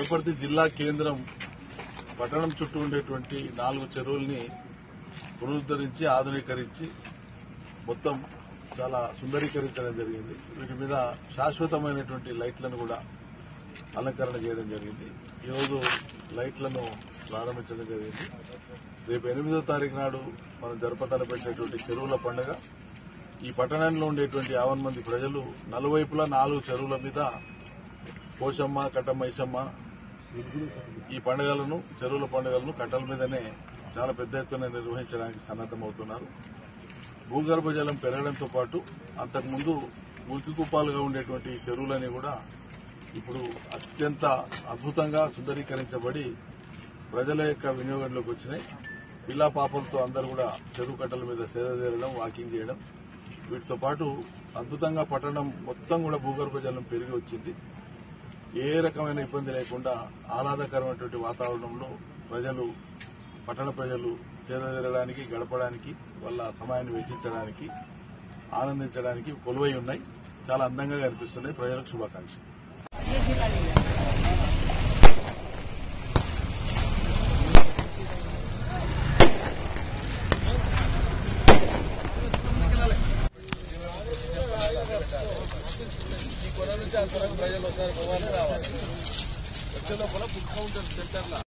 వనపర్తి జిల్లా కేంద్రం పట్టణం చుట్టూ ఉండేటువంటి నాలుగు చెరువుల్ని పునరుద్ధరించి ఆధునీకరించి మొత్తం చాలా సుందరీకరించడం జరిగింది. వీటి మీద శాశ్వతమైనటువంటి లైట్లను కూడా అలంకరణ చేయడం జరిగింది. ఈరోజు లైట్లను ప్రారంభించడం జరిగింది. రేపు ఎనిమిదో తారీఖు నాడు మనం జరపతలపెట్టినటువంటి చెరువుల పండుగ. ఈ పట్టణంలో ఉండేటువంటి యావన్ మంది ప్రజలు నలువైపులా నాలుగు చెరువుల మీద పోషమ్మ ఇసమ్మ ఈ పండుగలను చెరువుల పండుగలను కట్టల మీదనే చాలా పెద్ద ఎత్తున నిర్వహించడానికి సన్నద్దమవుతున్నారు భూగర్భ జలం పెరగడంతో పాటు అంతకుముందు ఉరికి కుప్పాలుగా ఉండేటువంటి చెరువులని కూడా ఇప్పుడు అత్యంత అద్భుతంగా సుందరీకరించబడి ప్రజల యొక్క వినియోగంలోకి వచ్చినాయి. పిల్లా పాపలతో అందరూ కూడా చెరువు కట్టల మీద సేద తీరడం వాకింగ్ చేయడం వీటితో పాటు అద్భుతంగా పట్టణం మొత్తం కూడా భూగర్భ జలం పెరిగి వచ్చింది. ఏ రకమైన ఇబ్బంది లేకుండా ఆహ్లాదకరమైనటువంటి వాతావరణంలో ప్రజలు పట్టణ ప్రజలు సేద తీరడానికి గడపడానికి వాళ్ళ సమయాన్ని వెచ్చించడానికి ఆనందించడానికి కొలువై ఉన్నాయి. చాలా అందంగా కనిపిస్తున్నాయి. ప్రజలకు శుభాకాంక్షలు. El chino fuera.